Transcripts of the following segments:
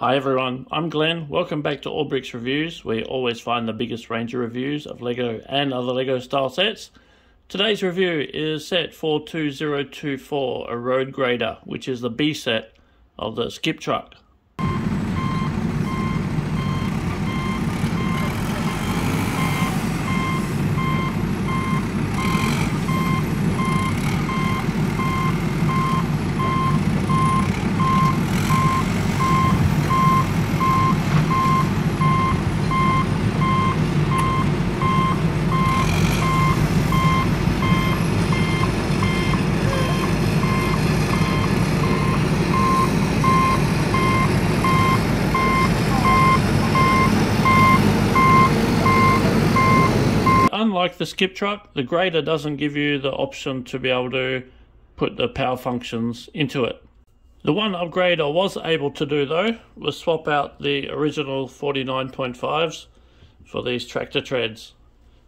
Hi everyone, I'm Glenn. Welcome back to All Bricks Reviews. We always find the biggest range of reviews of LEGO and other LEGO style sets. Today's review is set 42024, a road grader, which is the B set of the skip truck. Unlike the skip truck, the grader doesn't give you the option to be able to put the power functions into it. The one upgrade I was able to do though was swap out the original 49.5s for these tractor treads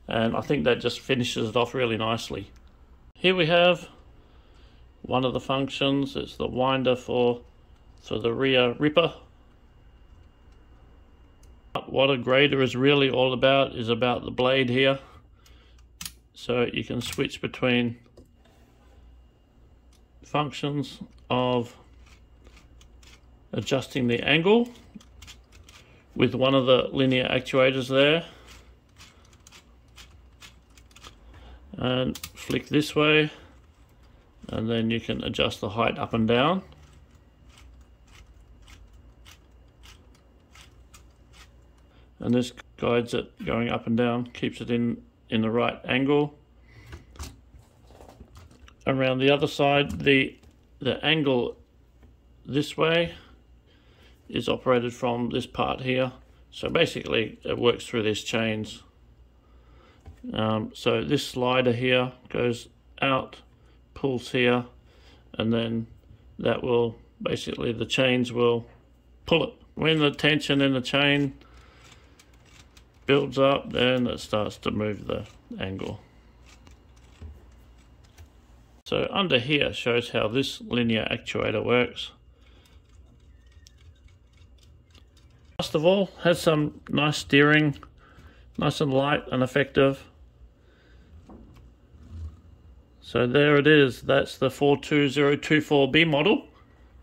and I think that just finishes it off really nicely. Here we have one of the functions, it's the winder for, for the rear ripper. What a grader is really all about is about the blade here so you can switch between functions of adjusting the angle with one of the linear actuators there. And flick this way and then you can adjust the height up and down. And this guides it going up and down keeps it in in the right angle. Around the other side, the, the angle this way is operated from this part here. So basically it works through these chains. Um, so this slider here goes out, pulls here, and then that will basically the chains will pull it. When the tension in the chain builds up, then it starts to move the angle. So under here shows how this linear actuator works. First of all, has some nice steering, nice and light and effective. So there it is, that's the 42024B model.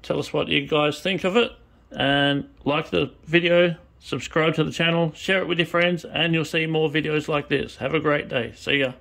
Tell us what you guys think of it and like the video subscribe to the channel, share it with your friends, and you'll see more videos like this. Have a great day. See ya.